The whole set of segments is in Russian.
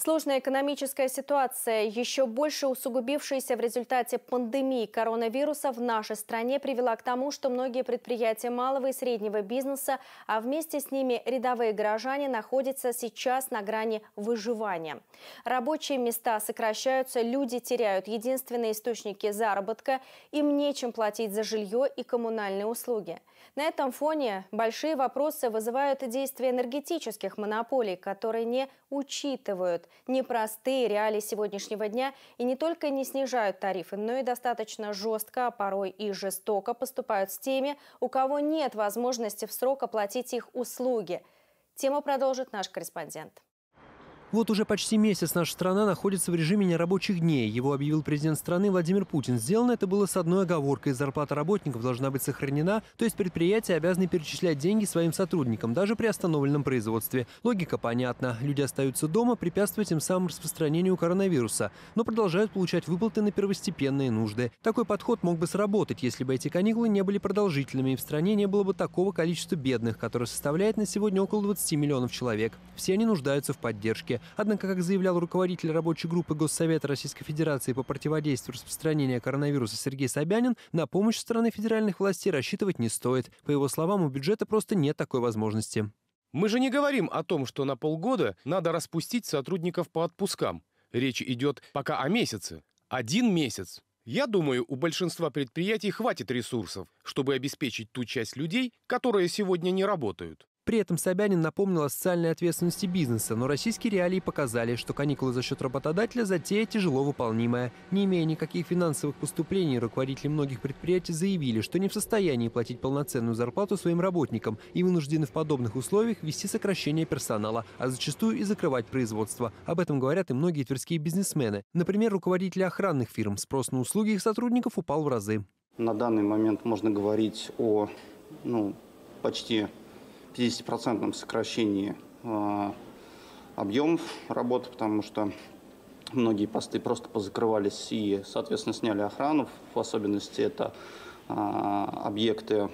Сложная экономическая ситуация, еще больше усугубившаяся в результате пандемии коронавируса в нашей стране, привела к тому, что многие предприятия малого и среднего бизнеса, а вместе с ними рядовые горожане, находятся сейчас на грани выживания. Рабочие места сокращаются, люди теряют единственные источники заработка, им нечем платить за жилье и коммунальные услуги. На этом фоне большие вопросы вызывают действия энергетических монополий, которые не учитывают непростые реалии сегодняшнего дня и не только не снижают тарифы, но и достаточно жестко, а порой и жестоко поступают с теми, у кого нет возможности в срок оплатить их услуги. Тему продолжит наш корреспондент. Вот уже почти месяц наша страна находится в режиме нерабочих дней. Его объявил президент страны Владимир Путин. Сделано это было с одной оговоркой. Зарплата работников должна быть сохранена, то есть предприятия обязаны перечислять деньги своим сотрудникам, даже при остановленном производстве. Логика понятна. Люди остаются дома, препятствуя тем самым распространению коронавируса, но продолжают получать выплаты на первостепенные нужды. Такой подход мог бы сработать, если бы эти каникулы не были продолжительными и в стране не было бы такого количества бедных, которое составляет на сегодня около 20 миллионов человек. Все они нуждаются в поддержке. Однако, как заявлял руководитель рабочей группы Госсовета Российской Федерации по противодействию распространения коронавируса Сергей Собянин, на помощь со стороны федеральных властей рассчитывать не стоит. По его словам, у бюджета просто нет такой возможности. Мы же не говорим о том, что на полгода надо распустить сотрудников по отпускам. Речь идет пока о месяце. Один месяц. Я думаю, у большинства предприятий хватит ресурсов, чтобы обеспечить ту часть людей, которые сегодня не работают. При этом Собянин напомнил о социальной ответственности бизнеса, но российские реалии показали, что каникулы за счет работодателя затея тяжело выполнимая. Не имея никаких финансовых поступлений, руководители многих предприятий заявили, что не в состоянии платить полноценную зарплату своим работникам и вынуждены в подобных условиях вести сокращение персонала, а зачастую и закрывать производство. Об этом говорят и многие тверские бизнесмены. Например, руководители охранных фирм. Спрос на услуги их сотрудников упал в разы. На данный момент можно говорить о ну, почти 50% сокращении э, объемов работы, потому что многие посты просто позакрывались и, соответственно, сняли охрану. В особенности это э, объекты,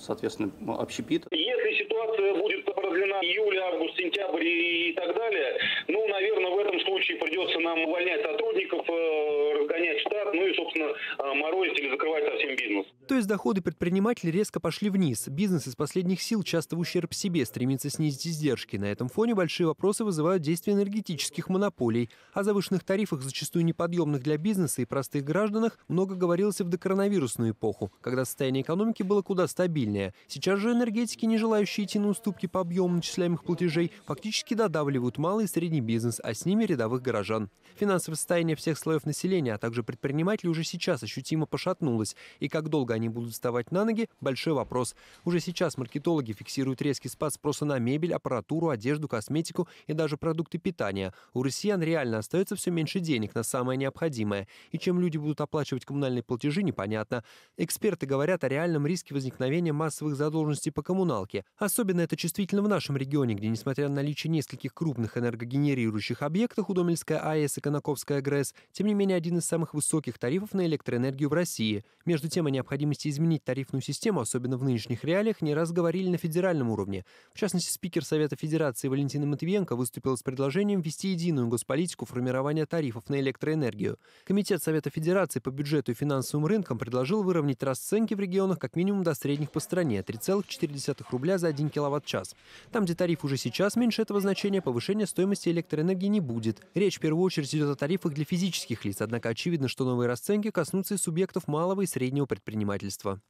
соответственно, общепита. Если ситуация будет продлена июль, август, сентябрь и так далее, ну, наверное, в этом случае придется нам увольнять сотрудников, э, разгонять штат, ну и, собственно, морозить или закрывать совсем бизнес. То есть доходы предпринимателей резко пошли вниз. Бизнес из последних сил, часто в ущерб себе, стремится снизить издержки. На этом фоне большие вопросы вызывают действия энергетических монополий. О завышенных тарифах, зачастую неподъемных для бизнеса и простых гражданах, много говорилось в докоронавирусную эпоху, когда состояние экономики было куда стабильнее. Сейчас же энергетики, не желающие идти на уступки по объему начисляемых платежей, фактически додавливают малый и средний бизнес, а с ними рядовых горожан. Финансовое состояние всех слоев населения, а также предпринимателей уже сейчас ощутимо пошатнулось. И как долго они будут вставать на ноги – большой вопрос. Уже сейчас маркетологи фиксируют резкий спад спроса на мебель, аппаратуру, одежду, косметику и даже продукты питания. У россиян реально остается все меньше денег на самое необходимое. И чем люди будут оплачивать коммунальные платежи, непонятно. Эксперты говорят о реальном риске возникновения массовых задолженностей по коммуналке. Особенно это чувствительно в нашем регионе, где, несмотря на наличие нескольких крупных энергогенерирующих объектов, Удомельская АЭС и Конаковская ГРЭС, тем не менее один из самых высоких тарифов на электроэнергию в России. Между тем о необходимости необходимости изменить тарифную систему, особенно в нынешних реалиях, не раз говорили на федеральном уровне. В частности, спикер Совета Федерации Валентина Матвиенко выступил с предложением ввести единую госполитику формирования тарифов на электроэнергию. Комитет Совета Федерации по бюджету и финансовым рынкам предложил выровнять расценки в регионах как минимум до средних по стране – 3,4 рубля за 1 киловатт-час. Там, где тариф уже сейчас меньше этого значения, повышения стоимости электроэнергии не будет. Речь в первую очередь идет о тарифах для физических лиц, однако очевидно, что новые расценки коснутся и субъектов малого и среднего предпринимательства предпринимательства.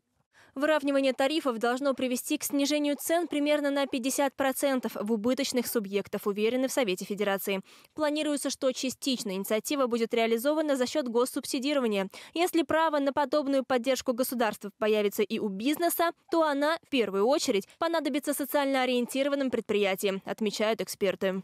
Выравнивание тарифов должно привести к снижению цен примерно на 50% в убыточных субъектов, уверены в Совете Федерации. Планируется, что частично инициатива будет реализована за счет госсубсидирования. Если право на подобную поддержку государства появится и у бизнеса, то она, в первую очередь, понадобится социально ориентированным предприятиям, отмечают эксперты.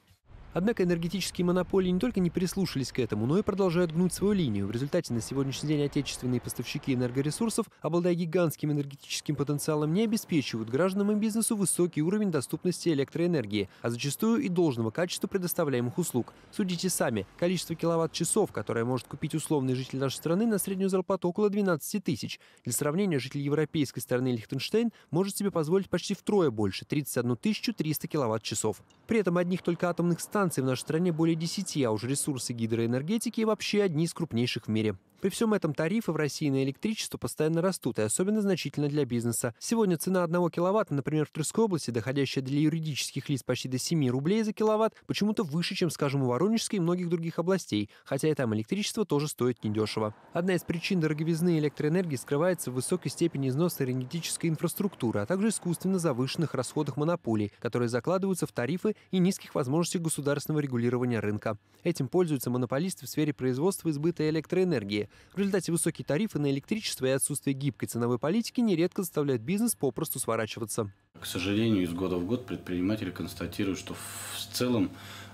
Однако энергетические монополии не только не прислушались к этому, но и продолжают гнуть свою линию. В результате на сегодняшний день отечественные поставщики энергоресурсов, обладая гигантским энергетическим потенциалом, не обеспечивают гражданам и бизнесу высокий уровень доступности электроэнергии, а зачастую и должного качества предоставляемых услуг. Судите сами, количество киловатт-часов, которое может купить условный житель нашей страны на среднюю зарплату около 12 тысяч. Для сравнения, житель европейской страны Лихтенштейн может себе позволить почти втрое больше – 31 300 киловатт-часов. При этом одних только атомных станций электростанций в нашей стране более 10, а уже ресурсы гидроэнергетики вообще одни из крупнейших в мире. При всем этом тарифы в России на электричество постоянно растут, и особенно значительно для бизнеса. Сегодня цена 1 киловатта, например, в Тверской области, доходящая для юридических лиц почти до 7 рублей за киловатт, почему-то выше, чем, скажем, у Воронежской и многих других областей, хотя и там электричество тоже стоит недешево. Одна из причин дороговизны электроэнергии скрывается в высокой степени износа энергетической инфраструктуры, а также искусственно завышенных расходах монополий, которые закладываются в тарифы и низких возможностях государственного регулирования рынка. Этим пользуются монополисты в сфере производства и сбыта электроэнергии. В результате высокие тарифы на электричество и отсутствие гибкой ценовой политики нередко заставляют бизнес попросту сворачиваться. К сожалению, из года в год предприниматели констатируют, что в целом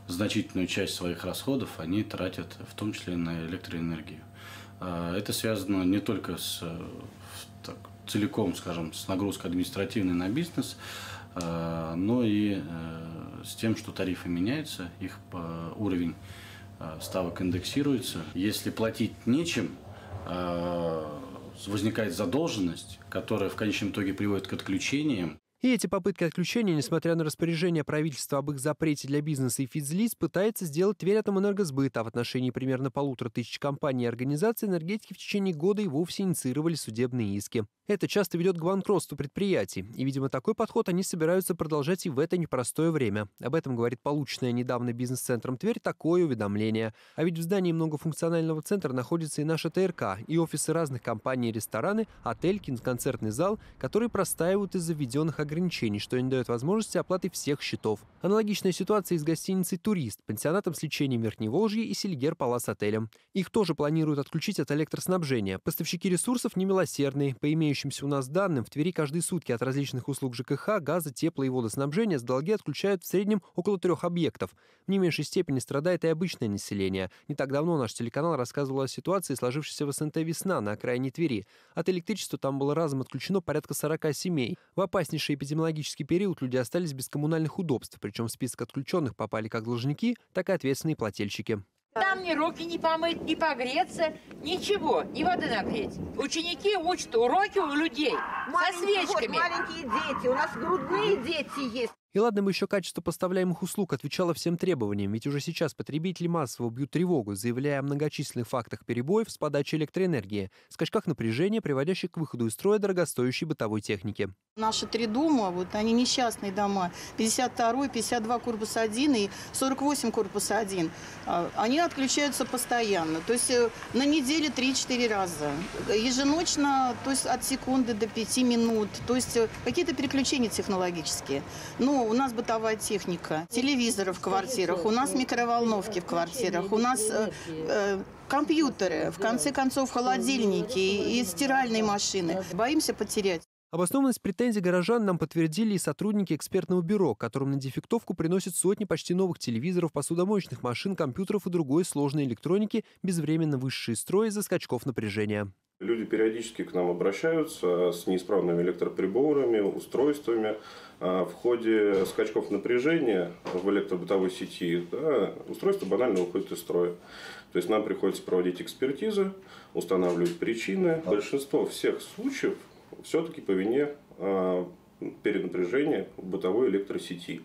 значительную часть своих расходов они тратят в том числе на электроэнергию. А, это связано не только с так, целиком, скажем, с нагрузкой административной на бизнес, но и э, с тем, что тарифы меняются, их э, уровень Э, ставок индексируется. Если платить нечем, э, возникает задолженность, которая в конечном итоге приводит к отключениям. И эти попытки отключения, несмотря на распоряжение правительства об их запрете для бизнеса и физлиц, пытается сделать Тверь Атомэнергосбыт, а в отношении примерно полутора тысяч компаний и организаций энергетики в течение года и вовсе инициировали судебные иски. Это часто ведет к банкротству предприятий, и, видимо, такой подход они собираются продолжать и в это непростое время. Об этом говорит полученное недавно бизнес-центром Тверь такое уведомление. А ведь в здании многофункционального центра находится и наша ТРК, и офисы разных компаний рестораны, отель, киноконцертный зал, которые простаивают из-за введенных что не дает возможности оплаты всех счетов. Аналогичная ситуация и с гостиницей «Турист», пансионатом с лечением Верхневолжья и Сельгер Палас отелем. Их тоже планируют отключить от электроснабжения. Поставщики ресурсов немилосердные, по имеющим имеющимся у нас данным, в Твери каждые сутки от различных услуг ЖКХ, газа, тепла и водоснабжения с долги отключают в среднем около трех объектов. В не меньшей степени страдает и обычное население. Не так давно наш телеканал рассказывал о ситуации, сложившейся в СНТ «Весна» на окраине Твери. От электричества там было разом отключено порядка 40 семей. В опаснейший эпидемиологический период люди остались без коммунальных удобств, причем в список отключенных попали как должники, так и ответственные плательщики. Там ни руки не помыть, ни погреться, ничего, ни воды нагреть. Ученики учат уроки у людей маленькие, со свечками. Вот, маленькие дети, у нас грудные дети есть. И ладно бы еще качество поставляемых услуг отвечало всем требованиям, ведь уже сейчас потребители массово бьют тревогу, заявляя о многочисленных фактах перебоев с подачей электроэнергии, скачках напряжения, приводящих к выходу из строя дорогостоящей бытовой техники. Наши три дома, вот они несчастные дома, 52, 52 корпус 1 и 48 корпус 1, а, они отключаются постоянно, то есть э, на неделе 3-4 раза, еженочно, то есть от секунды до 5 минут, то есть э, какие-то переключения технологические. Ну, у нас бытовая техника, телевизоры в квартирах, у нас микроволновки в квартирах, у нас э, э, компьютеры, в конце концов холодильники и стиральные машины. Боимся потерять. Обоснованность претензий горожан нам подтвердили и сотрудники экспертного бюро, которым на дефектовку приносят сотни почти новых телевизоров, посудомоечных машин, компьютеров и другой сложной электроники, безвременно высшие строи из-за скачков напряжения. Люди периодически к нам обращаются с неисправными электроприборами, устройствами. А в ходе скачков напряжения в электробытовой сети да, устройство банально уходит из строя. То есть нам приходится проводить экспертизы, устанавливать причины. Большинство всех случаев все-таки по вине а, перенапряжения бытовой электросети.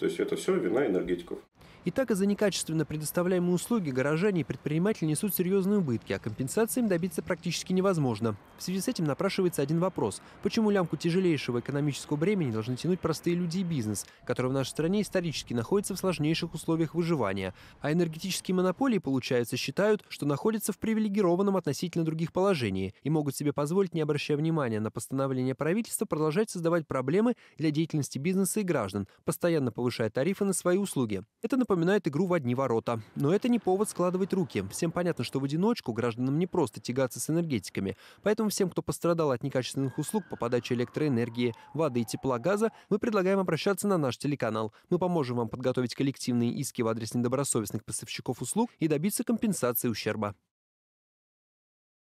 То есть это все вина энергетиков. И так из-за некачественно предоставляемой услуги горожане и предприниматели несут серьезные убытки, а компенсации им добиться практически невозможно. В связи с этим напрашивается один вопрос. Почему лямку тяжелейшего экономического бремени должны тянуть простые люди и бизнес, которые в нашей стране исторически находятся в сложнейших условиях выживания? А энергетические монополии, получается, считают, что находятся в привилегированном относительно других положении и могут себе позволить, не обращая внимания на постановление правительства, продолжать создавать проблемы для деятельности бизнеса и граждан, постоянно повышая тарифы на свои услуги. Это напоминает напоминает игру в одни ворота. Но это не повод складывать руки. Всем понятно, что в одиночку гражданам не просто тягаться с энергетиками. Поэтому всем, кто пострадал от некачественных услуг по подаче электроэнергии, воды и тепла, газа, мы предлагаем обращаться на наш телеканал. Мы поможем вам подготовить коллективные иски в адрес недобросовестных поставщиков услуг и добиться компенсации ущерба.